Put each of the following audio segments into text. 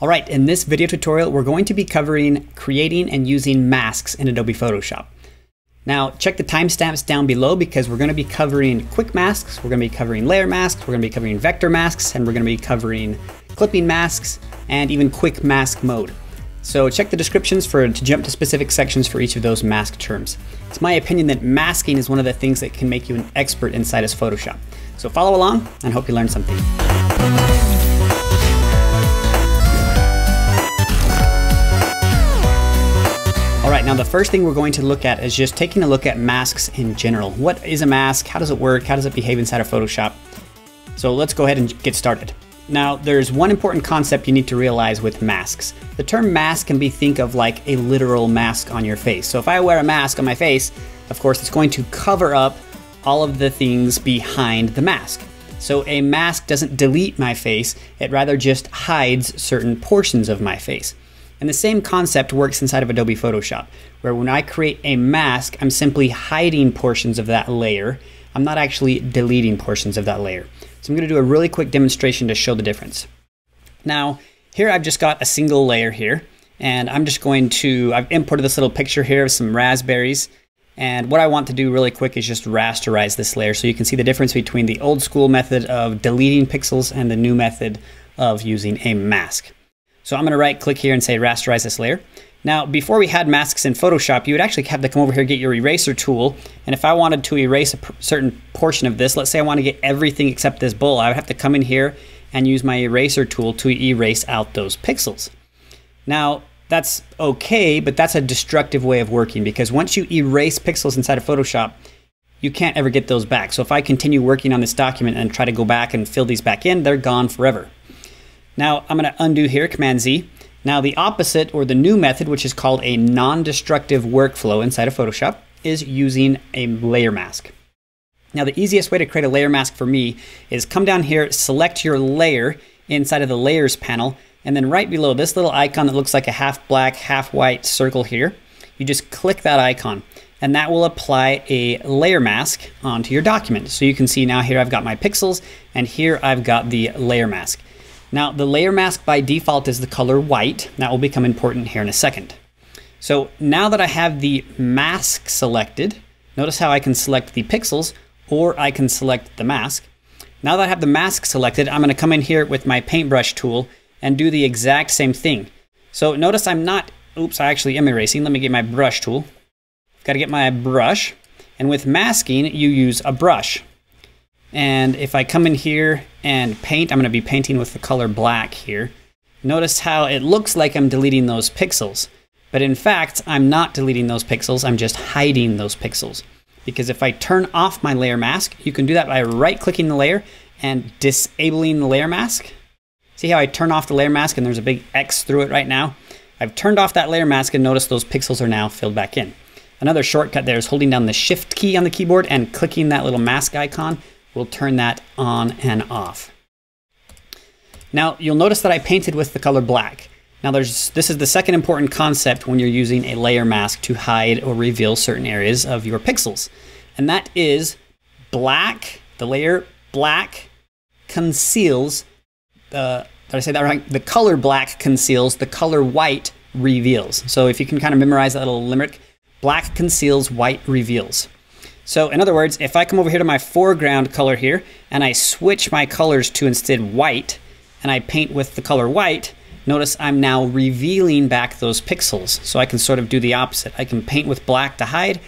All right, in this video tutorial, we're going to be covering creating and using masks in Adobe Photoshop. Now, check the timestamps down below because we're going to be covering quick masks, we're going to be covering layer masks, we're going to be covering vector masks, and we're going to be covering clipping masks, and even quick mask mode. So check the descriptions for to jump to specific sections for each of those mask terms. It's my opinion that masking is one of the things that can make you an expert inside of Photoshop. So follow along and hope you learn something. All right, now the first thing we're going to look at is just taking a look at masks in general. What is a mask? How does it work? How does it behave inside of Photoshop? So let's go ahead and get started. Now, there's one important concept you need to realize with masks. The term mask can be think of like a literal mask on your face. So if I wear a mask on my face, of course, it's going to cover up all of the things behind the mask. So a mask doesn't delete my face, it rather just hides certain portions of my face. And the same concept works inside of Adobe Photoshop, where when I create a mask, I'm simply hiding portions of that layer. I'm not actually deleting portions of that layer. So I'm going to do a really quick demonstration to show the difference. Now, here I've just got a single layer here, and I'm just going to, I've imported this little picture here of some raspberries, and what I want to do really quick is just rasterize this layer so you can see the difference between the old school method of deleting pixels and the new method of using a mask. So I'm going to right click here and say rasterize this layer. Now, before we had masks in Photoshop, you would actually have to come over here, get your eraser tool. And if I wanted to erase a certain portion of this, let's say I want to get everything except this bull, I would have to come in here and use my eraser tool to erase out those pixels. Now, that's okay, but that's a destructive way of working because once you erase pixels inside of Photoshop, you can't ever get those back. So if I continue working on this document and try to go back and fill these back in, they're gone forever. Now I'm going to undo here, Command Z. Now the opposite or the new method, which is called a non-destructive workflow inside of Photoshop, is using a layer mask. Now the easiest way to create a layer mask for me is come down here, select your layer inside of the layers panel, and then right below this little icon that looks like a half black, half white circle here, you just click that icon and that will apply a layer mask onto your document. So you can see now here I've got my pixels and here I've got the layer mask. Now the layer mask by default is the color white. That will become important here in a second. So now that I have the mask selected, notice how I can select the pixels or I can select the mask. Now that I have the mask selected, I'm going to come in here with my paintbrush tool and do the exact same thing. So notice I'm not, oops, I actually am erasing. Let me get my brush tool. Got to get my brush. And with masking, you use a brush. And if I come in here and paint, I'm going to be painting with the color black here. Notice how it looks like I'm deleting those pixels. But in fact, I'm not deleting those pixels, I'm just hiding those pixels. Because if I turn off my layer mask, you can do that by right-clicking the layer and disabling the layer mask. See how I turn off the layer mask and there's a big X through it right now? I've turned off that layer mask and notice those pixels are now filled back in. Another shortcut there is holding down the Shift key on the keyboard and clicking that little mask icon we'll turn that on and off. Now you'll notice that I painted with the color black. Now there's this is the second important concept when you're using a layer mask to hide or reveal certain areas of your pixels. And that is black, the layer black conceals the did I say that right? The color black conceals, the color white reveals. So if you can kind of memorize that little limerick, black conceals, white reveals. So in other words, if I come over here to my foreground color here and I switch my colors to instead white and I paint with the color white, notice I'm now revealing back those pixels. So I can sort of do the opposite. I can paint with black to hide,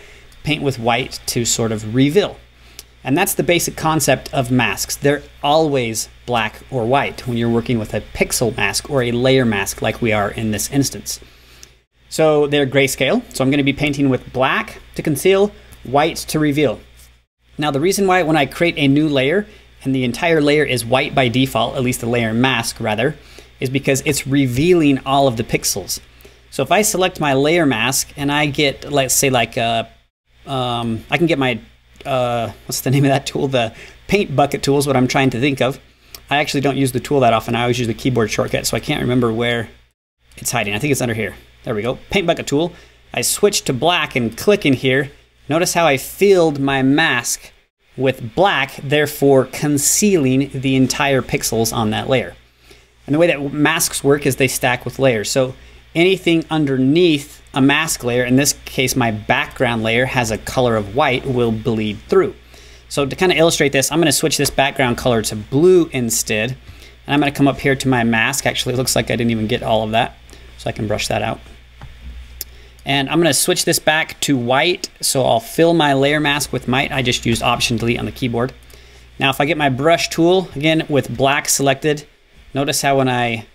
paint with white to sort of reveal. And that's the basic concept of masks. They're always black or white when you're working with a pixel mask or a layer mask like we are in this instance. So they're grayscale. So I'm going to be painting with black to conceal, white to reveal. Now the reason why when I create a new layer and the entire layer is white by default, at least the layer mask rather, is because it's revealing all of the pixels. So if I select my layer mask and I get, let's say like, uh, um, I can get my, uh, what's the name of that tool? The paint bucket tool is what I'm trying to think of. I actually don't use the tool that often. I always use the keyboard shortcut, so I can't remember where it's hiding. I think it's under here. There we go. Paint bucket tool. I switch to black and click in here Notice how I filled my mask with black, therefore concealing the entire pixels on that layer. And the way that masks work is they stack with layers. So anything underneath a mask layer, in this case my background layer has a color of white, will bleed through. So to kind of illustrate this, I'm going to switch this background color to blue instead. And I'm going to come up here to my mask. Actually, it looks like I didn't even get all of that. So I can brush that out. And I'm going to switch this back to white. So I'll fill my layer mask with white. I just used Option Delete on the keyboard. Now if I get my brush tool, again with black selected, notice how when I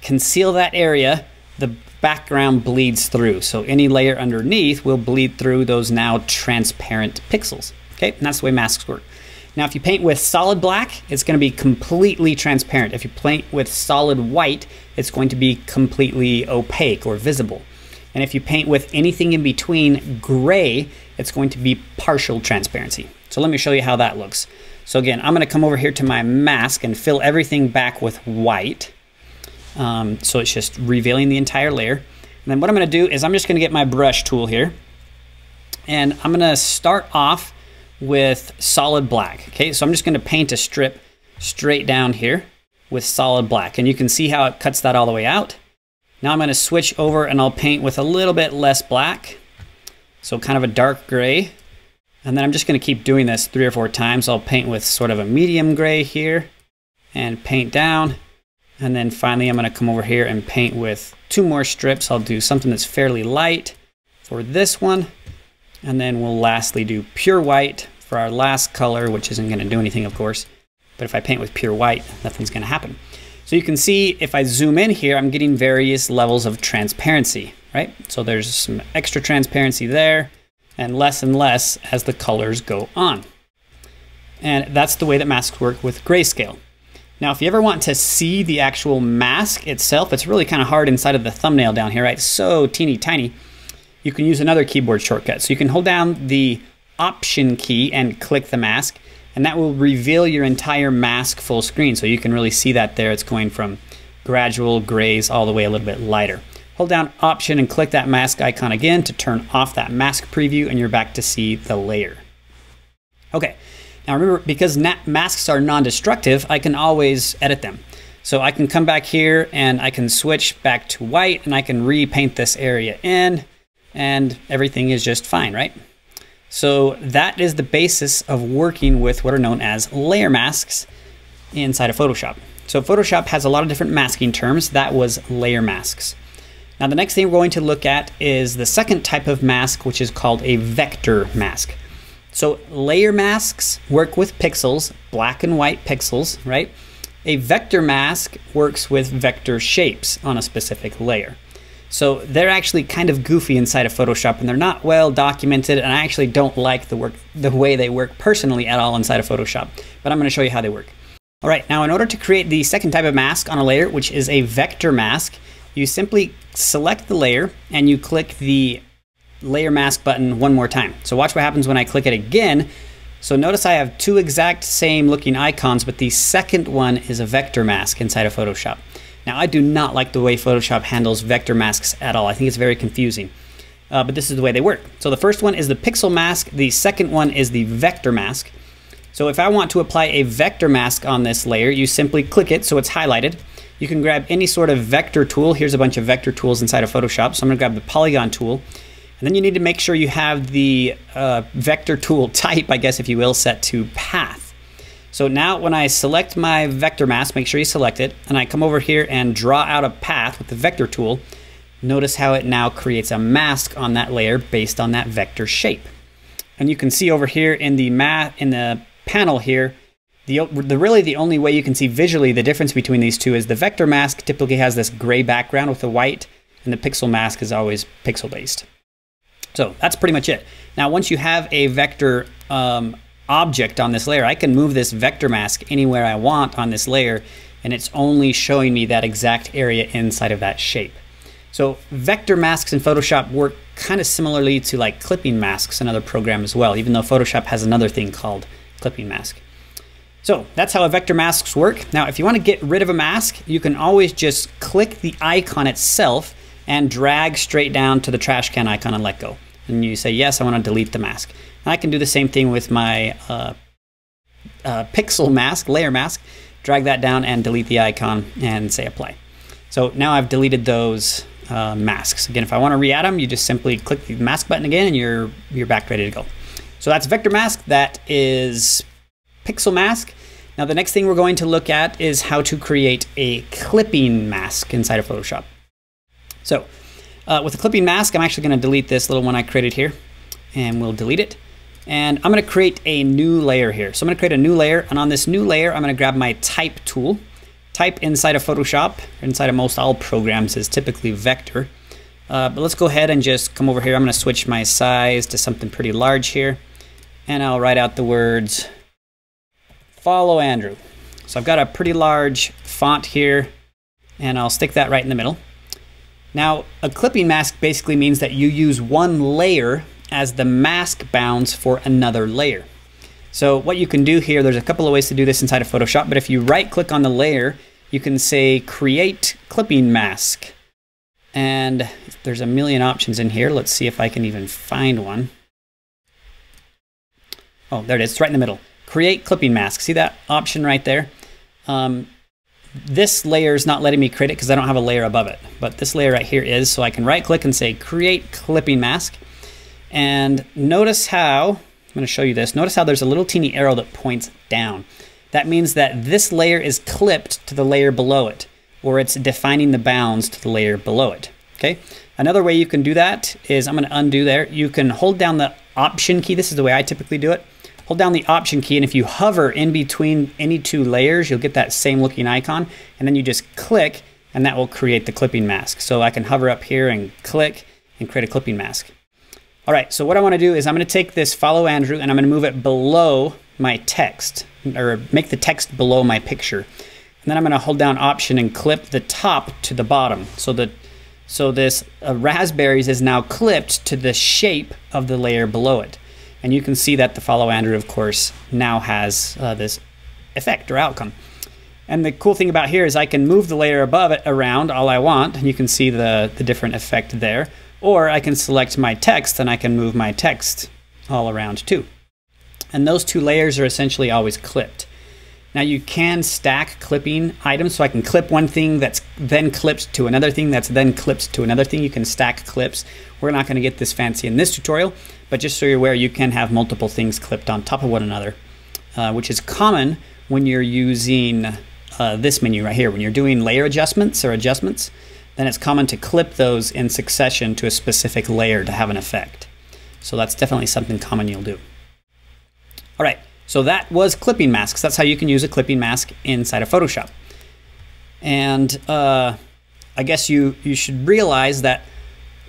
conceal that area, the background bleeds through. So any layer underneath will bleed through those now transparent pixels. Okay, and that's the way masks work. Now, if you paint with solid black, it's going to be completely transparent. If you paint with solid white, it's going to be completely opaque or visible. And if you paint with anything in between gray, it's going to be partial transparency. So let me show you how that looks. So again, I'm going to come over here to my mask and fill everything back with white. Um, so it's just revealing the entire layer. And then what I'm going to do is I'm just going to get my brush tool here. And I'm going to start off with solid black. Okay, so I'm just going to paint a strip straight down here with solid black. And you can see how it cuts that all the way out. Now I'm going to switch over and I'll paint with a little bit less black. So kind of a dark gray. And then I'm just going to keep doing this three or four times. I'll paint with sort of a medium gray here and paint down. And then finally I'm going to come over here and paint with two more strips. I'll do something that's fairly light for this one. And then we'll lastly do pure white for our last color, which isn't going to do anything, of course. But if I paint with pure white, nothing's going to happen. So you can see if I zoom in here, I'm getting various levels of transparency, right? So there's some extra transparency there and less and less as the colors go on. And that's the way that masks work with grayscale. Now, if you ever want to see the actual mask itself, it's really kind of hard inside of the thumbnail down here, right? So teeny tiny you can use another keyboard shortcut. So you can hold down the Option key and click the mask, and that will reveal your entire mask full screen. So you can really see that there. It's going from gradual grays all the way a little bit lighter. Hold down Option and click that mask icon again to turn off that mask preview, and you're back to see the layer. Okay, now remember, because masks are non-destructive, I can always edit them. So I can come back here and I can switch back to white and I can repaint this area in and everything is just fine, right? So that is the basis of working with what are known as layer masks inside of Photoshop. So Photoshop has a lot of different masking terms. That was layer masks. Now the next thing we're going to look at is the second type of mask, which is called a vector mask. So layer masks work with pixels, black and white pixels, right? A vector mask works with vector shapes on a specific layer. So they're actually kind of goofy inside of Photoshop and they're not well documented and I actually don't like the work the way they work personally at all inside of Photoshop. But I'm going to show you how they work. All right, now in order to create the second type of mask on a layer, which is a vector mask, you simply select the layer and you click the layer mask button one more time. So watch what happens when I click it again. So notice I have two exact same looking icons, but the second one is a vector mask inside of Photoshop. Now, I do not like the way Photoshop handles vector masks at all. I think it's very confusing. Uh, but this is the way they work. So the first one is the pixel mask. The second one is the vector mask. So if I want to apply a vector mask on this layer, you simply click it so it's highlighted. You can grab any sort of vector tool. Here's a bunch of vector tools inside of Photoshop. So I'm gonna grab the polygon tool. And then you need to make sure you have the uh, vector tool type, I guess if you will, set to path. So now when I select my vector mask, make sure you select it, and I come over here and draw out a path with the vector tool, notice how it now creates a mask on that layer based on that vector shape. And you can see over here in the in the panel here, the, the really the only way you can see visually the difference between these two is the vector mask typically has this gray background with the white, and the pixel mask is always pixel based. So that's pretty much it. Now once you have a vector um, object on this layer. I can move this vector mask anywhere I want on this layer and it's only showing me that exact area inside of that shape. So vector masks in Photoshop work kind of similarly to like clipping masks, another program as well, even though Photoshop has another thing called clipping mask. So that's how vector masks work. Now, if you want to get rid of a mask, you can always just click the icon itself and drag straight down to the trash can icon and let go. And you say, yes, I want to delete the mask. And I can do the same thing with my uh, uh, pixel mask, layer mask. drag that down and delete the icon and say apply. So now I've deleted those uh, masks. Again, if I want to re-add them, you just simply click the mask button again and you're, you're back ready to go. So that's vector mask. That is pixel mask. Now the next thing we're going to look at is how to create a clipping mask inside of Photoshop. So uh, with a clipping mask, I'm actually going to delete this little one I created here and we'll delete it. And I'm going to create a new layer here. So I'm going to create a new layer and on this new layer, I'm going to grab my type tool. Type inside of Photoshop, inside of most all programs is typically vector. Uh, but let's go ahead and just come over here. I'm going to switch my size to something pretty large here. And I'll write out the words follow Andrew. So I've got a pretty large font here and I'll stick that right in the middle. Now, a clipping mask basically means that you use one layer as the mask bounds for another layer. So what you can do here, there's a couple of ways to do this inside of Photoshop, but if you right click on the layer, you can say create clipping mask. And there's a million options in here. Let's see if I can even find one. Oh, there it is, it's right in the middle create clipping mask. See that option right there? Um, this layer is not letting me create it because I don't have a layer above it, but this layer right here is, so I can right click and say create clipping mask. And notice how, I'm gonna show you this, notice how there's a little teeny arrow that points down. That means that this layer is clipped to the layer below it, or it's defining the bounds to the layer below it, okay? Another way you can do that is, I'm gonna undo there, you can hold down the option key, this is the way I typically do it, hold down the option key and if you hover in between any two layers, you'll get that same looking icon and then you just click and that will create the clipping mask. So I can hover up here and click and create a clipping mask. All right, so what I wanna do is I'm gonna take this follow Andrew and I'm gonna move it below my text or make the text below my picture. And then I'm gonna hold down option and clip the top to the bottom. So the so this uh, raspberries is now clipped to the shape of the layer below it. And you can see that the follow Andrew, of course, now has uh, this effect or outcome. And the cool thing about here is I can move the layer above it around all I want, and you can see the, the different effect there. Or I can select my text and I can move my text all around too. And those two layers are essentially always clipped. Now you can stack clipping items, so I can clip one thing that's then clipped to another thing that's then clipped to another thing. You can stack clips. We're not going to get this fancy in this tutorial, but just so you're aware, you can have multiple things clipped on top of one another, uh, which is common when you're using uh, this menu right here. When you're doing layer adjustments or adjustments, then it's common to clip those in succession to a specific layer to have an effect. So that's definitely something common you'll do. All right. So that was clipping masks. That's how you can use a clipping mask inside of Photoshop. And uh, I guess you, you should realize that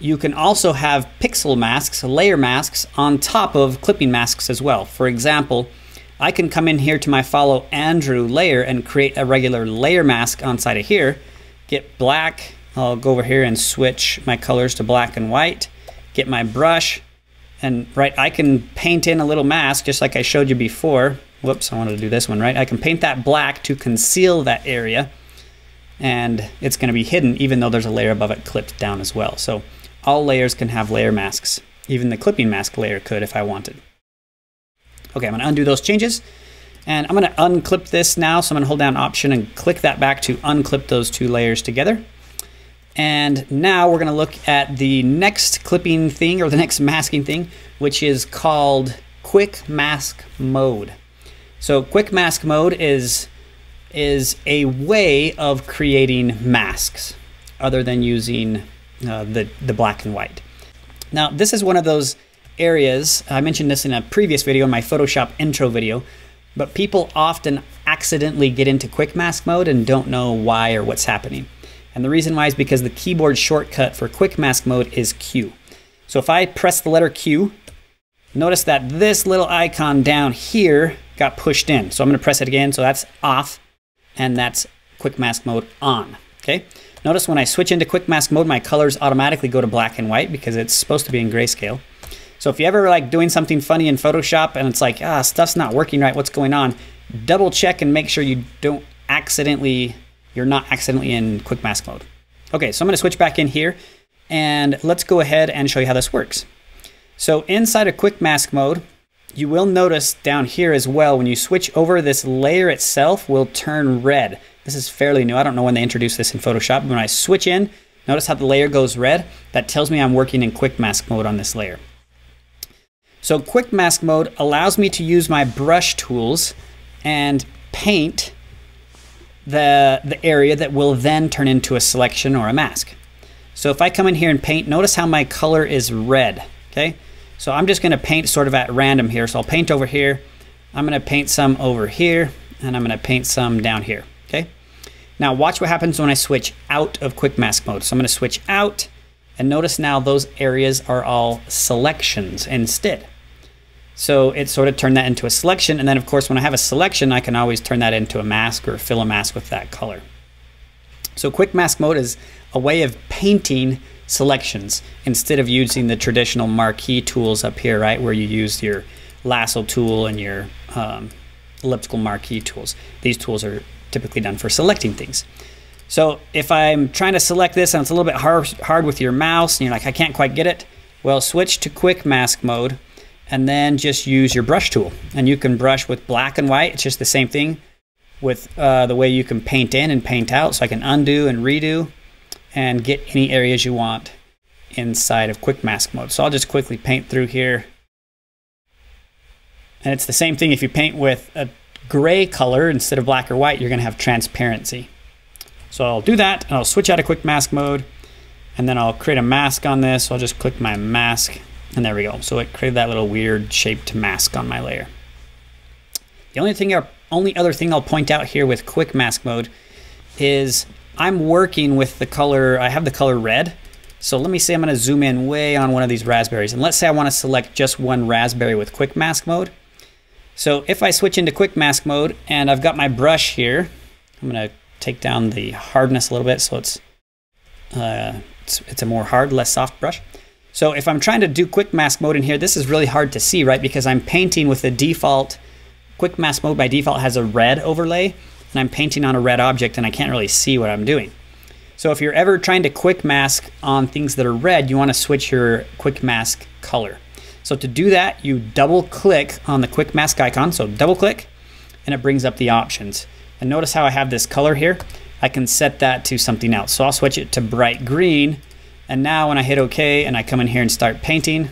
you can also have pixel masks, layer masks, on top of clipping masks as well. For example, I can come in here to my follow Andrew layer and create a regular layer mask on side of here, get black, I'll go over here and switch my colors to black and white, get my brush, and right, I can paint in a little mask just like I showed you before. Whoops, I wanted to do this one, right? I can paint that black to conceal that area and it's gonna be hidden even though there's a layer above it clipped down as well. So all layers can have layer masks. Even the clipping mask layer could if I wanted. Okay, I'm gonna undo those changes and I'm gonna unclip this now. So I'm gonna hold down option and click that back to unclip those two layers together. And now we're gonna look at the next clipping thing or the next masking thing, which is called quick mask mode. So quick mask mode is, is a way of creating masks other than using uh, the, the black and white. Now this is one of those areas, I mentioned this in a previous video, in my Photoshop intro video, but people often accidentally get into quick mask mode and don't know why or what's happening. And the reason why is because the keyboard shortcut for quick mask mode is Q. So if I press the letter Q, notice that this little icon down here got pushed in. So I'm gonna press it again, so that's off, and that's quick mask mode on, okay? Notice when I switch into quick mask mode, my colors automatically go to black and white because it's supposed to be in grayscale. So if you ever like doing something funny in Photoshop and it's like, ah, stuff's not working right, what's going on? Double check and make sure you don't accidentally you're not accidentally in quick mask mode. Okay, so I'm gonna switch back in here and let's go ahead and show you how this works. So inside of quick mask mode, you will notice down here as well, when you switch over, this layer itself will turn red. This is fairly new. I don't know when they introduced this in Photoshop. When I switch in, notice how the layer goes red? That tells me I'm working in quick mask mode on this layer. So quick mask mode allows me to use my brush tools and paint the, the area that will then turn into a selection or a mask. So if I come in here and paint, notice how my color is red, okay? So I'm just gonna paint sort of at random here. So I'll paint over here, I'm gonna paint some over here, and I'm gonna paint some down here, okay? Now watch what happens when I switch out of quick mask mode. So I'm gonna switch out, and notice now those areas are all selections instead. So it sort of turned that into a selection. And then of course, when I have a selection, I can always turn that into a mask or fill a mask with that color. So quick mask mode is a way of painting selections instead of using the traditional marquee tools up here, right? Where you use your lasso tool and your um, elliptical marquee tools. These tools are typically done for selecting things. So if I'm trying to select this and it's a little bit hard, hard with your mouse and you're like, I can't quite get it, well, switch to quick mask mode and then just use your brush tool. And you can brush with black and white. It's just the same thing with uh, the way you can paint in and paint out. So I can undo and redo and get any areas you want inside of quick mask mode. So I'll just quickly paint through here. And it's the same thing if you paint with a gray color instead of black or white, you're gonna have transparency. So I'll do that and I'll switch out of quick mask mode and then I'll create a mask on this. So I'll just click my mask and there we go. So it created that little weird shaped mask on my layer. The only thing, only other thing I'll point out here with quick mask mode is I'm working with the color, I have the color red. So let me say I'm gonna zoom in way on one of these raspberries. And let's say I wanna select just one raspberry with quick mask mode. So if I switch into quick mask mode and I've got my brush here, I'm gonna take down the hardness a little bit so it's, uh, it's, it's a more hard, less soft brush. So if I'm trying to do quick mask mode in here, this is really hard to see, right? Because I'm painting with the default, quick mask mode by default has a red overlay, and I'm painting on a red object and I can't really see what I'm doing. So if you're ever trying to quick mask on things that are red, you wanna switch your quick mask color. So to do that, you double click on the quick mask icon. So double click, and it brings up the options. And notice how I have this color here? I can set that to something else. So I'll switch it to bright green, and now when I hit OK and I come in here and start painting,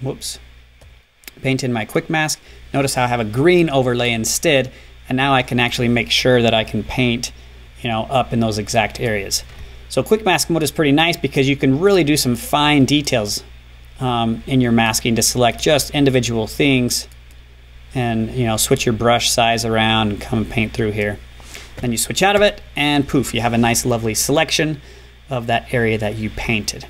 whoops, paint in my quick mask, notice how I have a green overlay instead. And now I can actually make sure that I can paint, you know, up in those exact areas. So quick mask mode is pretty nice because you can really do some fine details um, in your masking to select just individual things and you know switch your brush size around and come paint through here. Then you switch out of it and poof, you have a nice lovely selection of that area that you painted.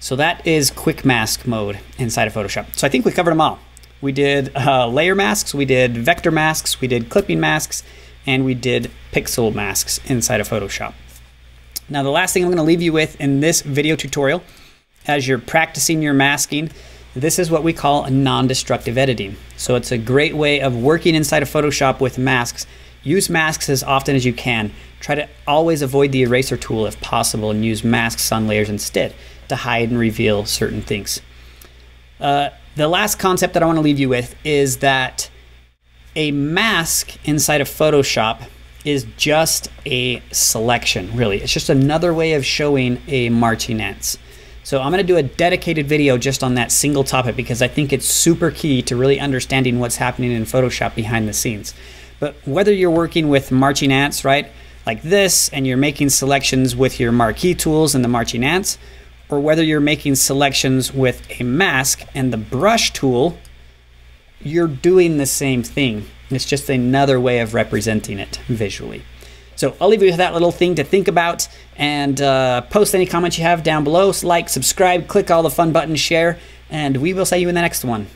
So that is quick mask mode inside of Photoshop. So I think we covered them all. We did uh, layer masks, we did vector masks, we did clipping masks, and we did pixel masks inside of Photoshop. Now the last thing I'm going to leave you with in this video tutorial, as you're practicing your masking, this is what we call non-destructive editing. So it's a great way of working inside of Photoshop with masks Use masks as often as you can. Try to always avoid the eraser tool if possible and use masks on layers instead to hide and reveal certain things. Uh, the last concept that I want to leave you with is that a mask inside of Photoshop is just a selection, really. It's just another way of showing a marching ants. So I'm going to do a dedicated video just on that single topic because I think it's super key to really understanding what's happening in Photoshop behind the scenes. But whether you're working with marching ants, right, like this, and you're making selections with your marquee tools and the marching ants, or whether you're making selections with a mask and the brush tool, you're doing the same thing. It's just another way of representing it visually. So I'll leave you with that little thing to think about and uh, post any comments you have down below. Like, subscribe, click all the fun buttons, share, and we will see you in the next one.